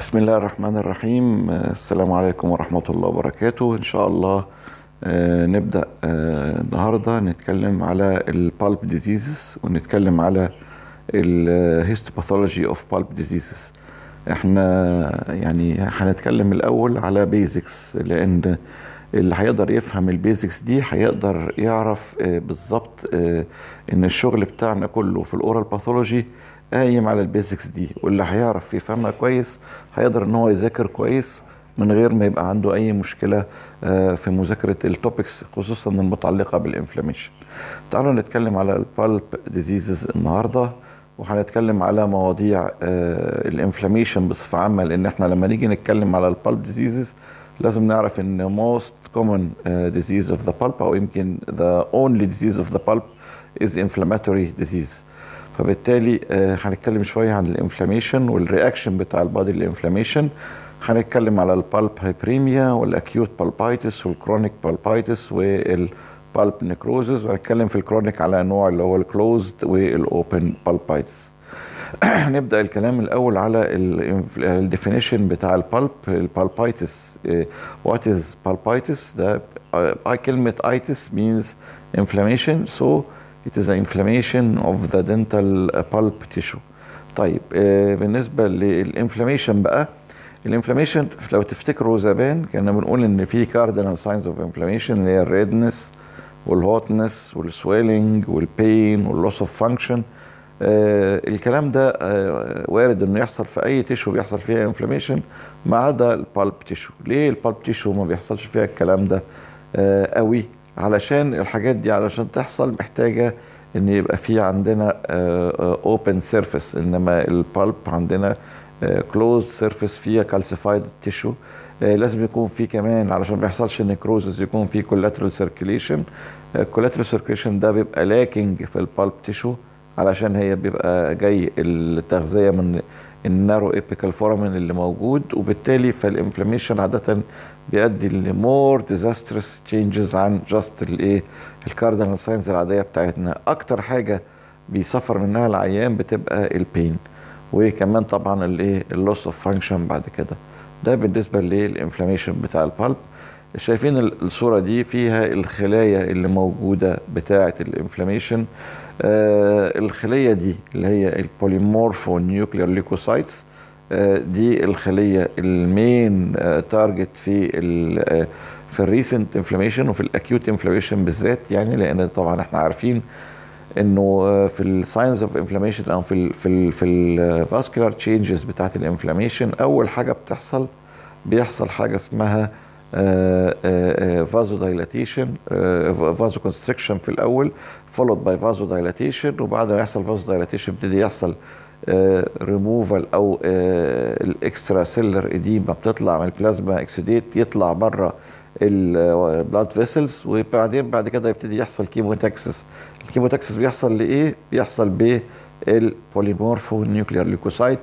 بسم الله الرحمن الرحيم. السلام عليكم ورحمة الله وبركاته. إن شاء الله آه، نبدأ آه، النهاردة نتكلم على ال pulp diseases ونتكلم على ال histopathology of pulp diseases إحنا يعني هنتكلم الأول على basics لأن اللي هيقدر يفهم ال basics دي هيقدر يعرف آه، بالظبط آه، إن الشغل بتاعنا كله في ال oral pathology قايم على ال basics دي واللي هيعرف يفهمها كويس هيقدر إن هو يذاكر كويس من غير ما يبقى عنده أي مشكلة آه، في مذاكرة ال topics خصوصا المتعلقة بال inflammation تعالوا نتكلم على ال pulp diseases النهارده وهنتكلم على مواضيع ال inflammation بصفة عامة لأن إحنا لما نيجي نتكلم على ال pulp diseases لازم نعرف إن most common uh, disease of the pulp أو يمكن the only disease of the pulp is inflammatory disease. فبالتالي uh, هنتكلم شوية عن ال inflammation وال reaction بتاع ال body لل inflammation هنتكلم على البالب هايبريميا والاكيوت بالبايتس والكرونيك بالبايتس والبالب نيكروزز وهنتكلم في ال chronic على انواع اللي هو ال closed وال open pulpitis هنبدا الكلام الأول على ال definition بتاع ال pulp ال pulpitis what is pulpitis ده uh, كلمة itis means inflammation. So it is an inflammation of the dental pulp tissue. طيب uh, بالنسبة لل inflammation بقى ال inflammation لو تفتكروا زمان كنا بنقول إن في cardinal signs of inflammation اللي هي الريدنس والهوتنس والسويلنج والبين واللوس اوف فانكشن آه الكلام ده آه وارد إنه يحصل في أي tissue بيحصل فيها inflammation ما عدا ال pulp tissue ليه ال pulp tissue ما بيحصلش فيها الكلام ده آه قوي؟ علشان الحاجات دي علشان تحصل محتاجة إن يبقى في عندنا open surface إنما ال pulp عندنا closed surface فيها calcified tissue لازم يكون في كمان علشان ما يحصلش necrosis يكون في collateral circulation ال collateral circulation ده بيبقى lacking في ال pulp tissue علشان هي بيبقى جاي التغذية من ال narrow apical foramen اللي موجود وبالتالي فال inflammation عادة بيؤدي ل more disastrous changes عن just الايه ال cardinal signs العادية بتاعتنا. أكتر حاجة بي suffer منها العيان بتبقى ال pain وكمان طبعا الايه ال loss of function بعد كده. ده بالنسبة لل inflammation بتاع ال pulp شايفين الصورة دي فيها الخلايا اللي موجودة بتاعة ال inflammation آه الخليه دي اللي هي ال polymorphonuclear leukocytes دي الخلية ال main آه target في ال في ال recent inflammation وفي ال acute inflammation بالذات يعني لأن طبعا إحنا عارفين إنه في ال signs of inflammation أو في ال في ال في ال vascular changes بتاعت ال inflammation أول حاجة بتحصل بيحصل حاجة اسمها vasodilatation vasoconstriction في الأول followed by vasodilatation وبعد ما يحصل vasodilatation بيبتدي يحصل ريموفال أو ال extracellular edema بتطلع من البلازما exudate يطلع بره ال blood vessels وبعدين بعد كده يبتدي يحصل chemotaxis ال chemotaxis بيحصل لإيه؟ بيحصل بال polymorphonuclear leukocyte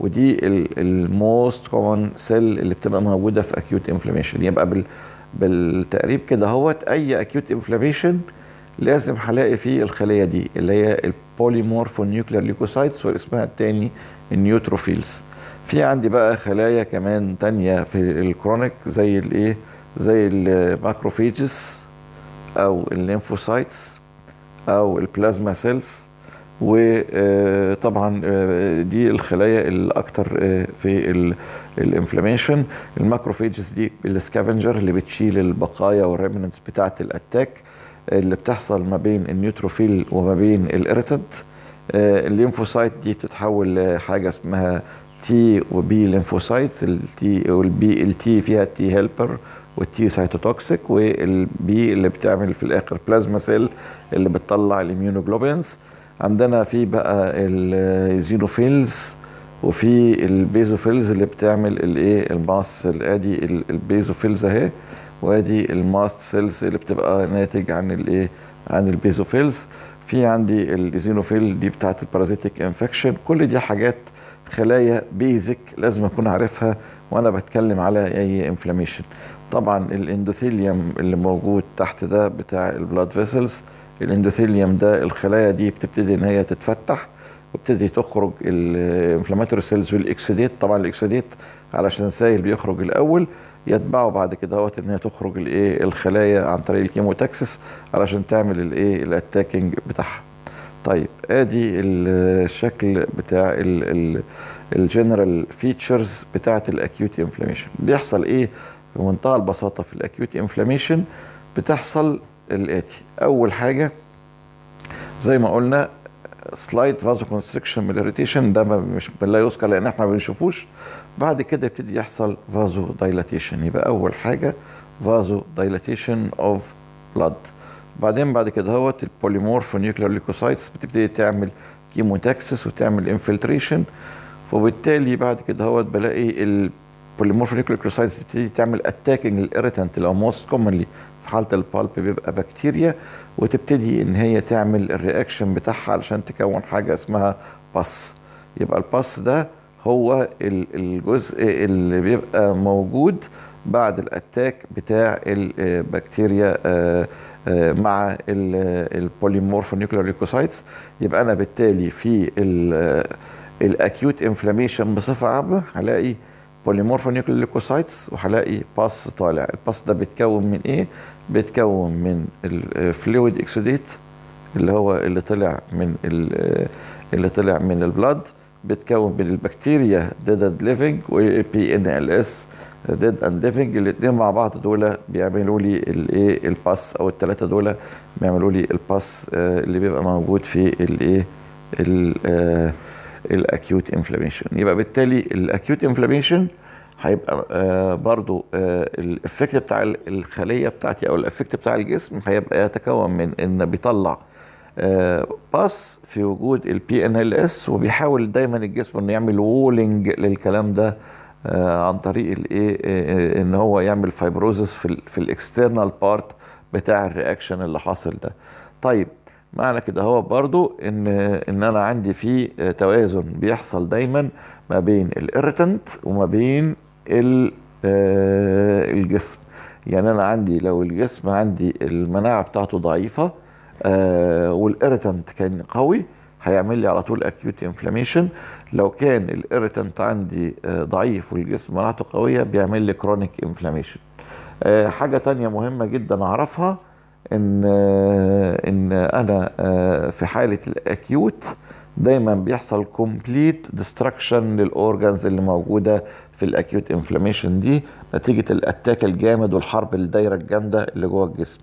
ودي ال most common cell اللي بتبقى موجودة في acute inflammation يبقى بال بالتقريب كده اهوت أي acute inflammation لازم هلاقي فيه الخلية دي اللي هي ال polymorphonuclear leukocytes واسمها التاني ال neutrophils. في عندي بقى خلايا كمان تانية في ال chronic زي الايه؟ زي ال macrophages أو ال lymphocytes أو ال plasma cells. وطبعا دي الخلايا الاكثر في ال inflammation. ال macrophages دي ال scavenger اللي بتشيل البقايا وال remnants بتاعة ال attack. اللي بتحصل ما بين ال neutrophil وما بين ال irritant ال lymphocyte دي بتتحول لحاجة اسمها تي وبي ليمفوسايتس التي والبي التي فيها تي هيلبر والتي سايتوتوكسيك والبي اللي بتعمل في الآخر plasma cell اللي بتطلع ال immunoglobulins عندنا في بقى ال eosinophils وفي ال basophils اللي بتعمل الايه ال mast ادي ال basophils أهي. وادي ال mast cells اللي بتبقى ناتج عن الايه؟ عن ال basophils. في عندي ال eosinophil دي بتاعت ال parasitic infection كل دي حاجات خلايا basic لازم أكون عارفها وأنا بتكلم على أي inflammation طبعا ال endothelium اللي موجود تحت ده بتاع ال blood vessels ال endothelium ده الخلايا دي بتبتدي إن هي تتفتح وابتدي تخرج ال inflammatory cells وال exudate طبعا ال exudate علشان سائل بيخرج الأول يتبعه بعد كده هوت إن هي تخرج الإيه الخلايا عن طريق ال chemotaxis علشان تعمل الإيه ال attacking بتاعها. طيب آدي الشكل بتاع ال general features بتاعة ال acute inflammation بيحصل إيه؟ بمنتهى البساطة في ال acute inflammation بتحصل الآتي. أول حاجة زي ما قلنا slight vasoconstriction من ال irritation ده مش لا يذكر لأن إحنا ما بنشوفوش. بعد كده يبتدي يحصل vasodilatation يبقى أول حاجة vasodilatation of blood بعدين بعد كده هوت ال polymorphonuclear leukocytes بتبتدي تعمل chemotaxis وتعمل infiltration وبالتالي بعد كده هوت بلاقي ال polymorphonuclear leukocytes بتبتدي تعمل attacking ال irritant لو most commonly في حالة ال pulp بيبقى بكتيريا وتبتدي إن هي تعمل ال reaction بتاعها علشان تكون حاجة اسمها pus يبقى ال pus ده هو الجزء اللي بيبقى موجود بعد ال attack بتاع البكتيريا مع ال polymorphonuclear leukocytes. يبقى أنا بالتالي في ال acute inflammation بصفة عامة هلاقي polymorphonuclear leukocytes وهلاقي pus طالع. ال pus ده بيتكون من إيه؟ بيتكون من ال fluid exudate اللي هو اللي طلع من اللي طلع من ال blood بيتكون من البكتيريا dead and living و PNLs dead and living الاثنين مع بعض دول بيعملوا لي الايه ال pus أو الثلاثه دول بيعملوا لي ال pus اللي بيبقى موجود في الايه ال acute inflammation يبقى بالتالي ال acute inflammation هيبقى آه برضو آه ال effect بتاع الخلية بتاعتي أو ال effect بتاع الجسم هيبقى يتكون من إن بيطلع آه pus في وجود ال PNLs وبيحاول دايما الجسم إنه يعمل walling للكلام ده آه عن طريق الايه آه إن هو يعمل fibrosis في في ال external part بتاع ال reaction اللي حاصل ده. طيب معنى كده هو برضو إن إن أنا عندي في توازن بيحصل دايما ما بين ال irritant وما بين الجسم. يعني أنا عندي لو الجسم عندي المناعة بتاعته ضعيفة وال irritant كان قوي هيعمل لي على طول acute inflammation لو كان ال irritant عندي ضعيف والجسم مناعته قوية بيعمل لي chronic inflammation حاجة تانية مهمة جدا أعرفها إن إن أنا في حالة ال acute دايما بيحصل complete destruction لل organs اللي موجودة في ال acute inflammation دي نتيجة ال attack الجامد والحرب الدايرة الجامدة اللي جوه الجسم.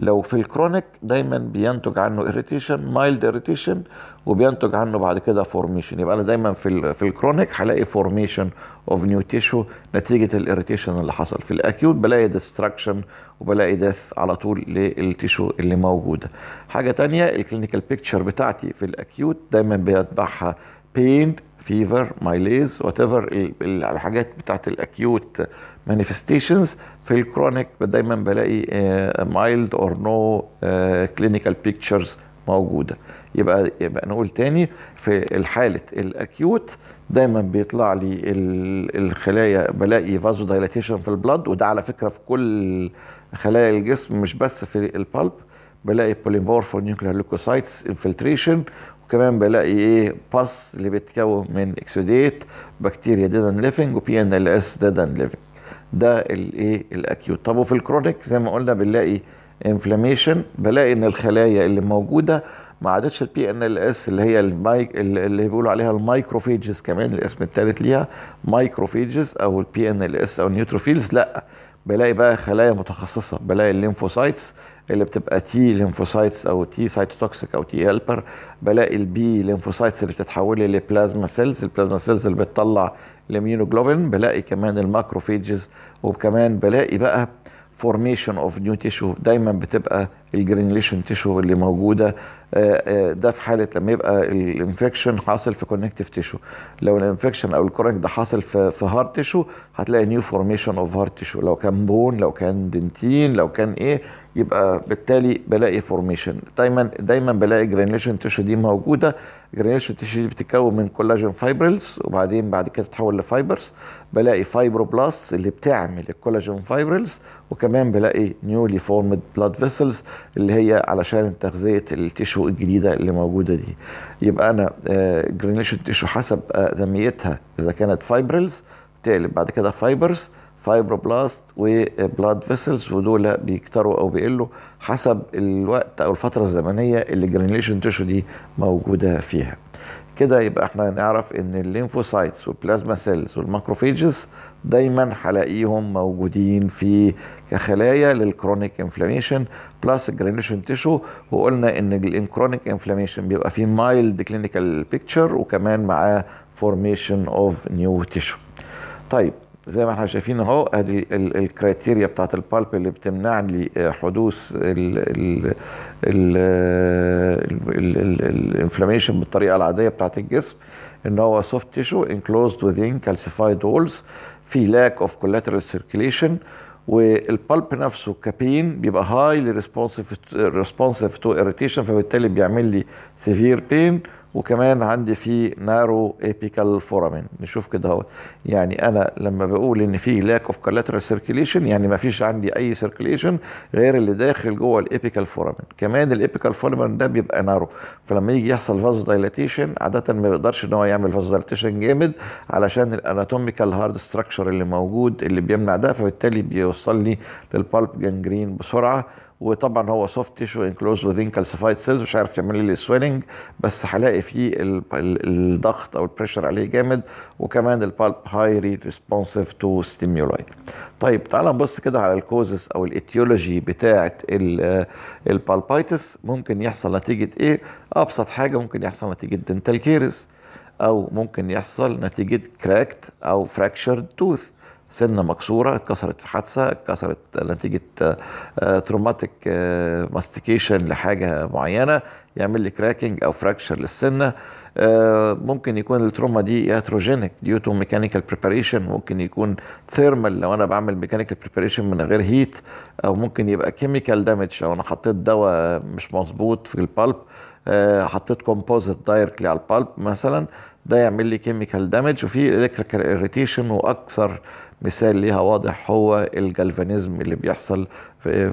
لو في ال chronic دايما بينتج عنه irritation mild irritation وبينتج عنه بعد كده formation يبقى أنا دايما في في ال chronic هلاقي formation of new tissue نتيجة ال irritation اللي حصل. في ال acute بلاقي destruction وبلاقي death على طول لل tissue اللي موجودة. حاجة تانية ال clinical picture بتاعتي في ال acute دايما بيتبعها pain fever malaise whatever الحاجات بتاعت ال acute manifestations في ال chronic دايما بلاقي mild or no clinical pictures موجودة. يبقى يبقى نقول تاني في الحالة ال acute دايما بيطلع لي الخلايا بلاقي vasodilatation في ال blood وده على فكرة في كل خلايا الجسم مش بس في ال pulp بلاقي polymorphonuclear leukocytes infiltration وكمان بلاقي إيه؟ pus اللي بيتكون من exudate بكتيريا dead and living و PNLs dead and living ده الايه ال acute. طب وفي ال chronic زي ما قلنا بنلاقي inflammation بلاقي إن الخلايا اللي موجودة ما عادتش ال PNLs اللي هي المايك اللي بيقولوا عليها ال microphages كمان الاسم الثالث ليها microphages أو ال PNLs أو ال neutrophils لأ بلاقي بقى خلايا متخصصة بلاقي ال lymphocytes اللي بتبقى T lymphocytes أو T cytotoxic أو T helper بلاقي ال B lymphocytes اللي بتتحول لي ل plasma cells ال plasma cells اللي بتطلع ال immunoglobulin بلاقي كمان ال macrophages وكمان بلاقي بقى formation of new tissue دايما بتبقى ال granulation tissue اللي موجودة. ده في حالة لما يبقى ال infection حاصل في connective tissue لو ال infection أو ال chronic ده حاصل في في hard tissue هتلاقي new formation of hard tissue لو كان bone لو كان dentin لو كان إيه يبقى بالتالي بلاقي formation دايما دايما بلاقي granulation tissue دي موجودة. granulation tissue دي بتتكون من collagen fibrils وبعدين بعد كده تتحول ل fibers بلاقي fibroblast اللي بتعمل ال collagen fibrils وكمان بلاقي newly formed blood vessels اللي هي علشان تغذية ال tissue الجديدة اللي موجودة دي. يبقى أنا granulation tissue حسب أهميتها إذا كانت fibrils تقلب بعد كده fibers fibroblast و blood vessels ودول بيكتروا أو بيقلوا حسب الوقت أو الفترة الزمنية اللي ال granulation tissue دي موجودة فيها. كده يبقى إحنا نعرف إن ال lymphocytes وال plasma cells وال macrophages دايما هلاقيهم موجودين في كخلايا لل chronic inflammation plus ال granulation tissue وقلنا إن ال chronic inflammation بيبقى فيه mild clinical picture وكمان معاه formation of new tissue طيب زي ما إحنا شايفين اهو ادي ال criteria بتاعت ال pulp اللي بتمنع لي حدوث ال inflammation بالطريقة العادية بتاعت الجسم إن هو soft tissue enclosed within calcified walls في lack of collateral circulation وال pulp نفسه ك pain بيبقى highly responsive responsive to irritation فبالتالي بيعمل لي severe pain وكمان عندي في narrow apical foramen نشوف كده اهو يعني أنا لما بقول إن في lack of collateral circulation يعني ما فيش عندي أي circulation غير اللي داخل جوه ال apical foramen كمان ال apical foramen ده بيبقى narrow. فلما يجي يحصل vasodilatation عادة ما بيقدرش إن هو يعمل vasodilatation جامد علشان ال anatomical hard structure اللي موجود اللي بيمنع ده فبالتالي بيوصل لي لل pulp gangrene بسرعة. وطبعا هو soft tissue enclosed within calcified walls مش عارف تعمل لي ال swelling بس هلاقي فيه الضغط أو ال pressure عليه جامد وكمان ال pulp highly responsive to stimuli طيب تعال نبص كده على ال causes أو ال etiology بتاعه ال pulpitis ممكن يحصل نتيجة إيه؟ أبسط حاجة ممكن يحصل نتيجة dental caries أو ممكن يحصل نتيجة cracked أو fractured tooth سنة مكسورة اتكسرت في حادثة اتكسرت نتيجة traumatic mastication لحاجة معينة يعمل لي cracking أو fracture للسنة. ممكن يكون ال trauma دي iatrogenic due to mechanical preparation ممكن يكون thermal لو أنا بعمل mechanical preparation من غير heat أو ممكن يبقى chemical damage لو أنا حطيت دواء مش مظبوط في ال pulp حطيت composite directly على ال pulp مثلا ده يعمل لي chemical damage وفي electrical irritation وأكثر مثال ليها واضح هو ال galvanism اللي بيحصل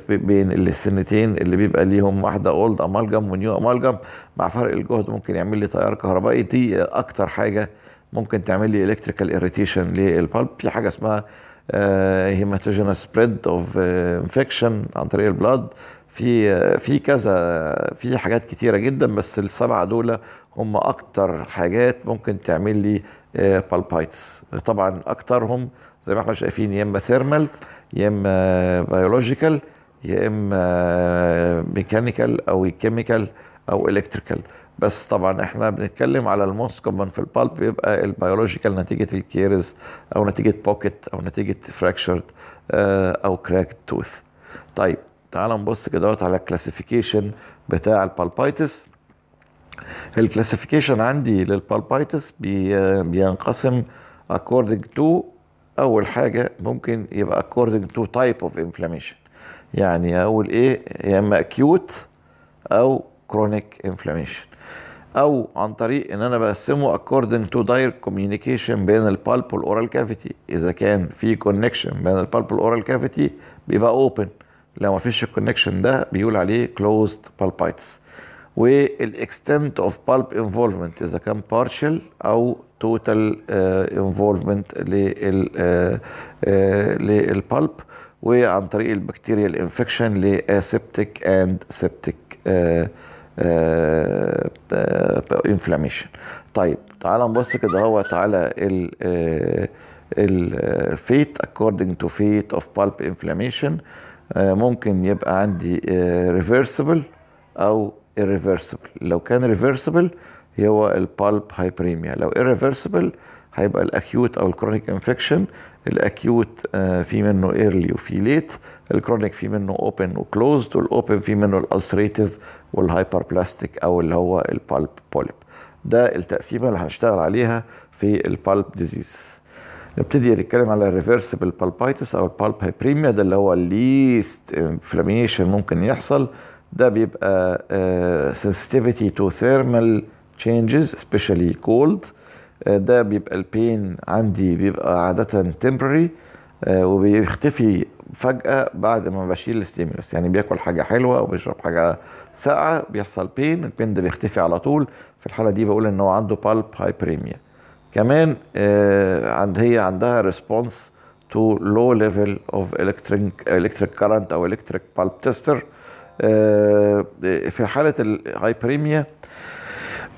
بين السنتين اللي بيبقى ليهم واحدة old amalgam و new amalgam مع فرق الجهد ممكن يعمل لي تيار كهربائي. دي أكتر حاجة ممكن تعمل لي electrical irritation لل pulp في حاجة اسمها hematogenous spread of infection عن طريق ال blood في في كذا في حاجات كتيرة جدا بس السبعة دول هم أكتر حاجات ممكن تعمل لي pulpitis طبعا أكترهم زي ما إحنا شايفين يا إما thermal يا إما biological يا إما mechanical أو chemical أو electrical بس طبعا إحنا بنتكلم على ال most common في ال pulp بيبقى ال biological نتيجة ال caries أو نتيجة pocket أو نتيجة fractured أو cracked tooth طيب تعال نبص كده على ال classification بتاع ال pulpitis ال classification عندي لل pulpitis بي بينقسم according to أول حاجة ممكن يبقى according to type of inflammation. يعني أقول إيه؟ يا إما acute أو chronic inflammation. أو عن طريق إن أنا بقسمه according to direct communication بين ال pulp وال oral cavity إذا كان في connection بين ال pulp وال oral cavity بيبقى open. لو ما فيش ال connection ده بيقول عليه closed pulpitis وال extent of pulp involvement إذا كان partial أو total involvement لل لل pulp وعن طريق ال bacterial infection ل aseptic and septic inflammation طيب تعال نبص كده هو على ال ال fate according to fate of pulp inflammation. ممكن يبقى عندي reversible أو irreversible. لو كان reversible هو ال pulp hyperemia لو irreversible هيبقى ال acute أو ال chronic infection ال acute في منه early وفي late ال chronic في منه open و closed وال open في منه ال ulcerative وال hyperplastic أو اللي هو ال pulp polyp ده التقسيمة اللي هنشتغل عليها في ال pulp disease نبتدي نتكلم على ال reversible pulpitis أو ال pulp hyperemia ده اللي هو ال least inflammation ممكن يحصل ده بيبقى uh, sensitivity to thermal changes especially cold. uh, ده بيبقى ال pain عندي بيبقى عادة temporary. uh, وبيختفي فجأة بعد ما بشيل ال stimulus يعني بياكل حاجة حلوة أو بيشرب حاجة ساقعة بيحصل pain ال pain ده بيختفي على طول. في الحالة دي بقول إن هو عنده pulp hyperemia كمان آه عند هي عندها to low level of electric electric current أو electric pulp tester في حالة ال hyperemia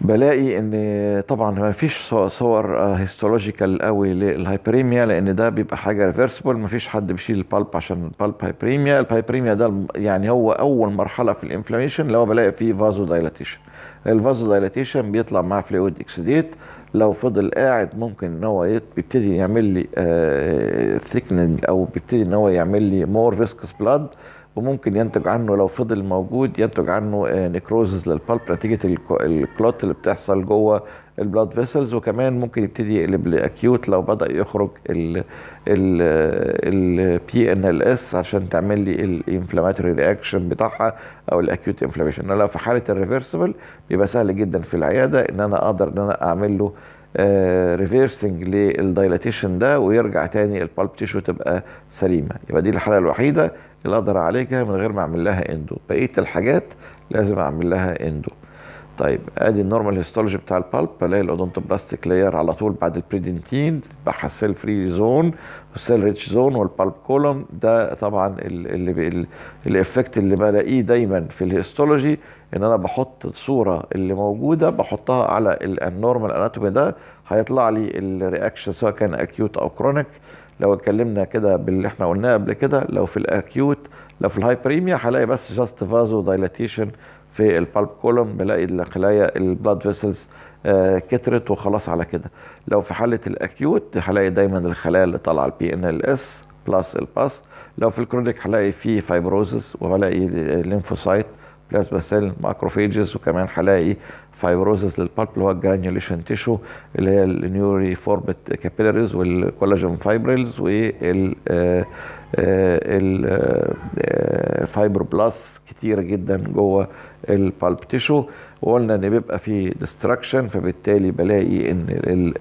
بلاقي إن طبعا ما فيش صور histological قوي لل hyperemia لأن ده بيبقى حاجة reversible ما فيش حد بيشيل ال pulp عشان ال pulp hyperemia ال hyperemia ده يعني هو أول مرحلة في ال inflammation اللي هو بلاقي فيه vasodilation ال vasodilation بيطلع معاه fluid exudate لو فضل قاعد ممكن إن هو بيبتدي يعمل لي thickening أو بيبتدي إن هو يعمل لي more viscous blood وممكن ينتج عنه لو فضل موجود ينتج عنه necrosis لل pulp نتيجة ال clot اللي بتحصل جوه ال blood vessels وكمان ممكن يبتدي يقلب ل acute لو بدأ يخرج ال PNLs عشان تعمل لي ال inflammatory reaction بتاعها أو ال acute inflammation لو في حالة ال reversible بيبقى سهل جدا في العيادة إن أنا أقدر إن أنا أعمل له reversing لل dilation ده ويرجع تاني ال pulp tissue تبقى سليمة. يبقى دي الحالة الوحيدة اللي أقدر اعالجها من غير ما أعمل لها endo. بقية الحاجات لازم أعمل لها endo. طيب أدي ال normal histology بتاع ال pulp بلاقي ال odontoblastic layer على طول بعد ال predentin تبقى ال cell free zone وال cell rich zone وال pulp core ده طبعا اللي ال effect اللي بلاقيه دايما في ال histology إن أنا بحط الصورة اللي موجودة بحطها على ال normal anatomy ده هيطلع لي ال reaction سواء كان acute أو chronic لو اتكلمنا كده باللي إحنا قلناه قبل كده لو في ال acute لو في ال hyperemia هلاقي بس just vasodilation في ال pulp core بلاقي الخلايا ال blood vessels آه كترت وخلاص على كده. لو في حالة ال acute هلاقي دايما الخلايا اللي طالعة ال PNLs plus ال pus لو في ال chronic هلاقي فيه fibrosis وهلاقي ال lymphocyte plasma cell macrophages وكمان هلاقي fibrosis لل pulp اللي هو ال granulation tissue اللي هي ال newly formed capillaries وال collagen fibrils وال ال fibroblasts كتيرة جدا جوه ال pulp tissue وقلنا إن بيبقى في destruction فبالتالي بلاقي إن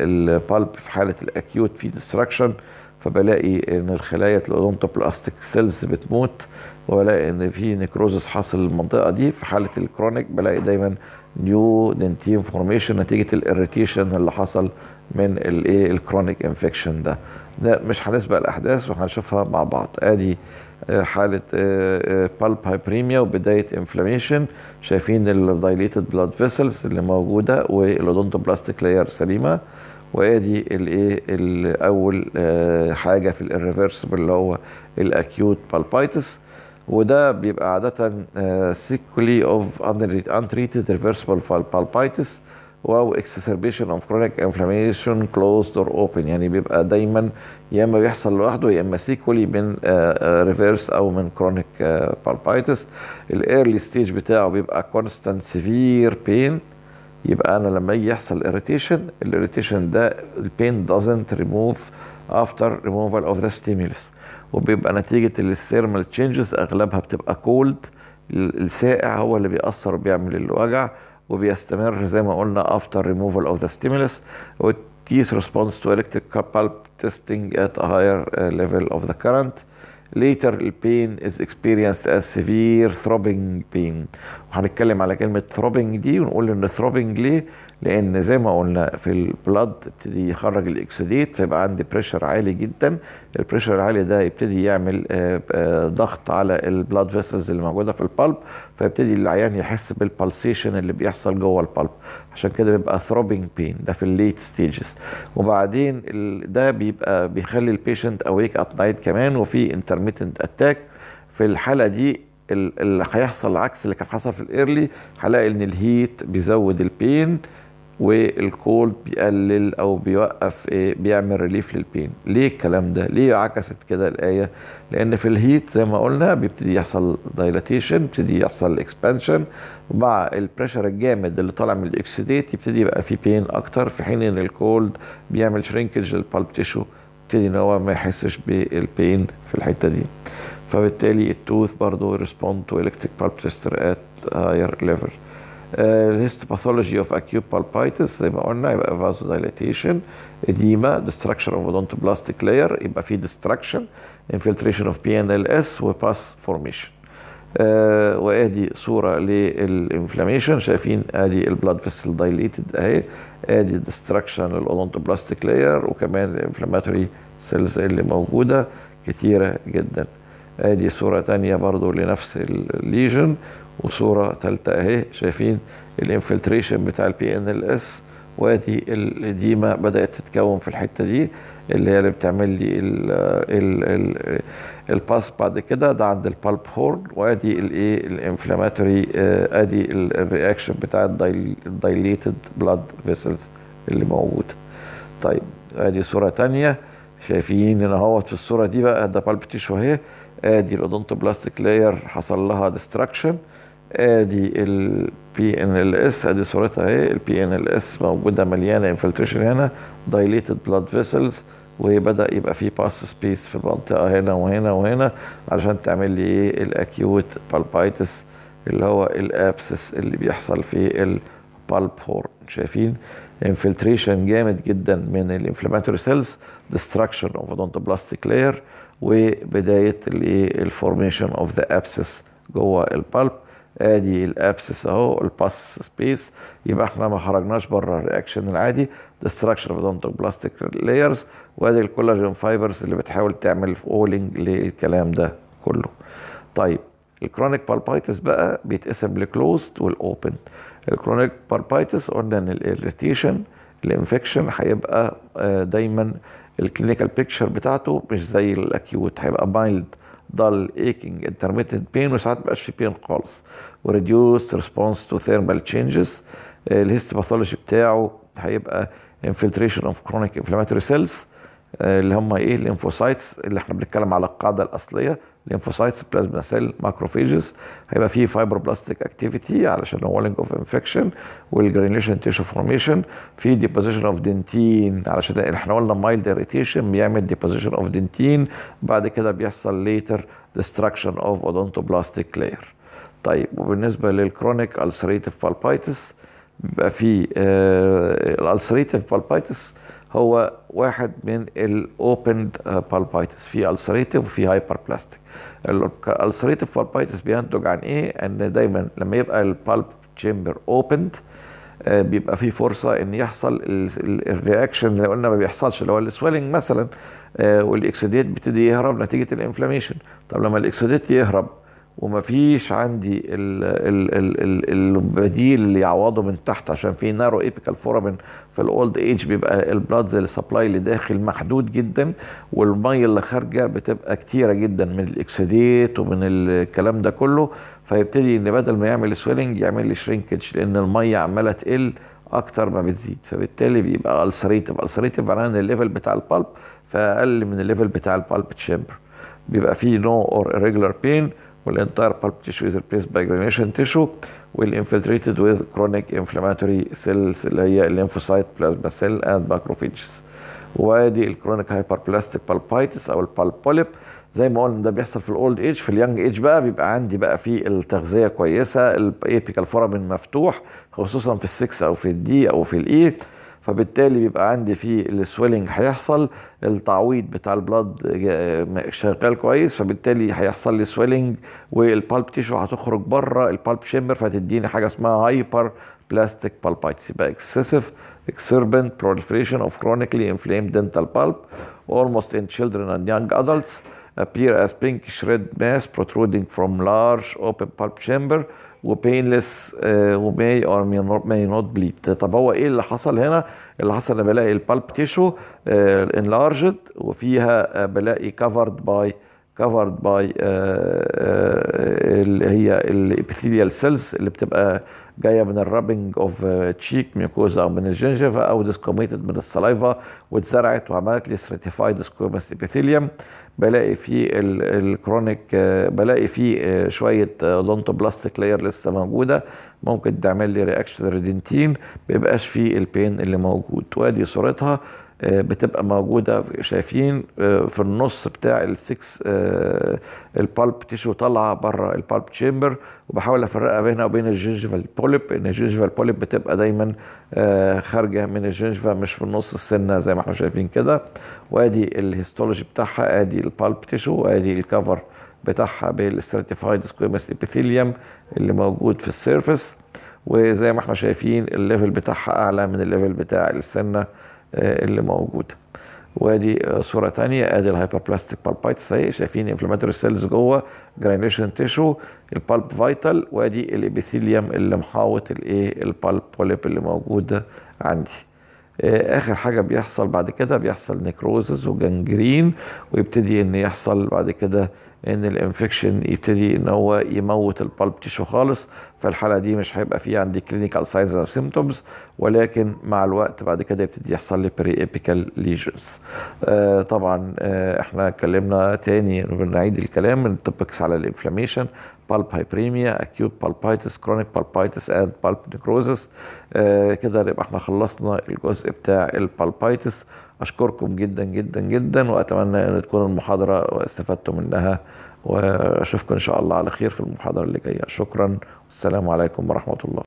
ال pulp في حالة ال acute في destruction فبلاقي إن الخلايا ال odontoblastic cells بتموت وبلاقي إن في necrosis حاصل المنطقة دي. في حالة ال chronic بلاقي دايما new dentin formation نتيجة ال irritation اللي حصل من الايه ال chronic infection ده. ده مش هنسبق الأحداث وهنشوفها مع بعض. أدي حالة pulp hyperemia وبداية inflammation شايفين ال dilated blood vessels اللي موجودة وال odontoblastic layer سليمة. وأدي الايه الأول حاجة في ال reversible اللي هو ال acute pulpitis وده بيبقى عادة sequelae of untreated reversible pulpitis أو exacerbation of chronic inflammation closed or open. يعني بيبقى دايما يا إما بيحصل لوحده يا إما sequelae من reverse أو من chronic pulpitis ال early stage بتاعه بيبقى constant severe pain. يبقى أنا لما يجي يحصل irritation ال irritation ده ال pain doesn't remove after removal of the stimulus. وبيبقى نتيجة ال thermal changes أغلبها بتبقى cold الساقع هو اللي بيأثر وبيعمل الوجع وبيستمر زي ما قلنا after removal of the stimulus. وال teeth response to electric pulp testing at a higher level of the current. Later the pain is experienced as severe throbbing pain. وهنتكلم على كلمة throbbing دي ونقول إن throbbing ليه؟ لأن زي ما قلنا في ال blood ابتدي يخرج ال exudate فيبقى عندي pressure عالي جدا. ال pressure العالي ده يبتدي يعمل ضغط على ال blood vessels اللي موجودة في ال pulp فيبتدي العيان يحس بال pulsation اللي بيحصل جوه ال pulp عشان كده بيبقى throbbing pain ده في ال late stages وبعدين ده بيبقى بيخلي ال patient awake at night كمان وفي intermittent attack في الحالة دي اللي هيحصل عكس اللي كان حصل في ال early هلاقي إن ال heat بيزود ال pain وال cold بيقلل أو بيوقف إيه بيعمل relief لل pain ليه الكلام ده؟ ليه عكست كده الآية؟ لأن في ال heat زي ما قلنا بيبتدي يحصل dilation بيبتدي يحصل expansion ومع ال pressure الجامد اللي طالع من ال exudate يبتدي يبقى في pain أكتر. في حين إن ال cold بيعمل shrinkage لل pulp tissue يبتدي إن هو ما يحسش بال pain في الحتة دي. فبالتالي ال tooth برضه respond to electric pulp tester at higher level ال histopathology of acute pulpitis زي ما قلنا يبقى vasodilation edema destruction of odontoblastic layer يبقى في destruction infiltration of PNLs و pus formation. آه وادي صوره لل inflammation شايفين ادي ال blood vessel dilated اهي ادي destruction ال odontoblastic layer وكمان ال inflammatory cells اللي موجوده كتيره جدا ادي صوره تانية برضو لنفس ال lesion وصورة ثالثه اهي شايفين ال infiltration بتاع ال PNLs وادي ال edema بدأت تتكون في الحتة دي اللي هي اللي بتعمل لي ال ال ال ال pus بعد كده ده عند ال pulp horn وادي الايه ال inflammatory ادي ال reaction بتاع ال dilated blood vessels اللي موجوده طيب ادي صورة تانية شايفين هنا اهوت في الصورة دي بقى ده pulp tissue اهي ادي ال odontoblastic layer حصل لها destruction آدي ال PNLs آدي صورتها اهي ال PNLs موجودة مليانة infiltration هنا dilated blood vessels وبدا يبقى في pus space في المنطقة هنا وهنا وهنا علشان تعمل لي إيه؟ ال acute pulpitis اللي هو ال abscess اللي بيحصل في ال pulp horn شايفين؟ infiltration جامد جدا من ال inflammatory cells destruction of odontoblastic layer وبداية ال formation of the abscess جوه ال pulp آدي ال abscess أهو ال pus space. يبقى إحنا ما خرجناش بره ال reaction العادي destruction of odontoblastic layers وأدي ال collagen fibers اللي بتحاول تعمل walling للكلام ده كله. طيب ال chronic pulpitis بقى بيتقسم ل closed وال open ال chronic pulpitis قلنا إن ال irritation ال infection هيبقى دايما ال clinical picture بتاعته مش زي ال acute هيبقى mild dull aching intermittent pain وساعات مبقاش في pain خالص. و reduced response to thermal changes ال histopathology بتاعه هيبقى infiltration of chronic inflammatory cells. اللي هم إيه؟ ال lymphocytes اللي إحنا بنتكلم على القاعدة الأصلية. lymphocytes plasma cell macrophages هيبقى فيه fibroblastic activity علشان walling of infection وال granulation tissue formation في deposition of dentin علشان إحنا قلنا mild irritation بيعمل deposition of dentin بعد كده بيحصل later destruction of odontoblastic layer طيب وبالنسبة لل chronic ulcerative pulpitis بيبقى في ال ulcerative pulpitis هو واحد من ال opened pulpitis في ulcerative وفي hyperplastic ال ulcerative pulpitis بينتج عن إيه؟ إن دايما لما يبقى ال pulp chamber opened بيبقى في فرصة إن يحصل ال reaction اللي قلنا ما بيحصلش اللي هو ال swelling مثلا وال exudate بيبتدي يهرب نتيجة ال inflammation طب لما ال exudate يهرب ومفيش عندي ال ال ال ال البديل اللي يعوضه من تحت عشان في narrow apical foramen في ال old age بيبقى ال blood supply اللي داخل محدود جدا والمية اللي خارجة بتبقى كتيرة جدا من ال exudate ومن الكلام ده كله. فيبتدي إن بدل ما يعمل swelling يعمل لي shrinkage لأن المية عمالة تقل أكتر ما بتزيد. فبالتالي بيبقى ulcerative ulcerative ان ال level بتاع ال pulp فأقل من ال level بتاع ال pulp chamber بيبقى فيه no or irregular pain. وال entire pulp tissue is replaced by granulation tissue وال infiltrated with chronic inflammatory cells اللي هي ال lymphocyte plasma cell and macrophages. وادي ال chronic hyperplastic pulpitis أو ال pulp polyp زي ما قلنا ده بيحصل في ال old age في ال young age بقى بيبقى عندي بقى في التغذية كويسة ال apical foramen مفتوح خصوصا في السكس أو في ال D أو في ال E. فبالتالي بيبقى عندي في ال swelling هيحصل التعويض بتاع ال blood شغال كويس فبالتالي هيحصل لي swelling وال pulp tissue هتخرج بره ال pulp chamber فتديني حاجة اسمها hyperplastic pulpitis يبقى excessive exuberant proliferation of chronically inflamed dental pulp. Almost in children and young adults appear as pinkish red mass protruding from large open pulp chamber. و painless و may or may not bleed طب هو إيه اللي حصل هنا؟ اللي حصل أنا بلاقي ال pulp tissue enlarged وفيها بلاقي covered by covered by اللي هي ال epithelial cells اللي بتبقى جاية من ال rubbing of cheek mucosa أو من ال gingiva أو desquamated من ال saliva واتزرعت وعملت لي stratified squamous epithelium بلاقي فيه ال chronic بلاقي فيه شوية odontoblastic layer لسه موجودة. ممكن تعمل لي reactionary dentin ما يبقاش فيه ال pain اللي موجود. وأدي صورتها. آه، بتبقى موجودة شايفين آه، في النص بتاع ال six ال pulp tissue طالعة بره ال pulp chamber وبحاول أفرقها بينها وبين ال gingival polyp إن ال gingival polyp بتبقى دايما آه، خارجة من ال gingiva مش في النص السنة زي ما إحنا شايفين كده. وأدي ال histology بتاعها أدي ال pulp tissue وأدي ال cover بتاعها بال stratified squamous epithelium اللي موجود في ال surface وزي ما إحنا شايفين ال level بتاعها أعلى من ال level بتاع السنة. آه، اللي موجوده وادي آه، صورة تانية آدي ال hyperplastic pulpitis اهي شايفين inflammatory cells جوه granulation tissue ال pulp vital وادي ال epithelium اللي محاوط الايه ال pulp polyp اللي موجوده عندي. آه، آخر حاجة بيحصل بعد كده بيحصل necrosis و gangrene ويبتدي إن يحصل بعد كده إن ال infection يبتدي إن هو يموت ال pulp tissue خالص. فالحالة دي مش هيبقى في عندي clinical signs أو symptoms ولكن مع الوقت بعد كده يبتدي يحصل لي periapical lesions طبعا آه إحنا اتكلمنا تاني بنعيد الكلام من topics على ال inflammation pulp hyperemia acute pulpitis chronic pulpitis and pulp necrosis كده نبقى إحنا خلصنا الجزء بتاع البالبايتس أشكركم جدا جدا جدا وأتمنى إن تكون المحاضرة واستفدتم منها وأشوفكم إن شاء الله على خير في المحاضرة اللي جاية. شكرا والسلام عليكم ورحمة الله.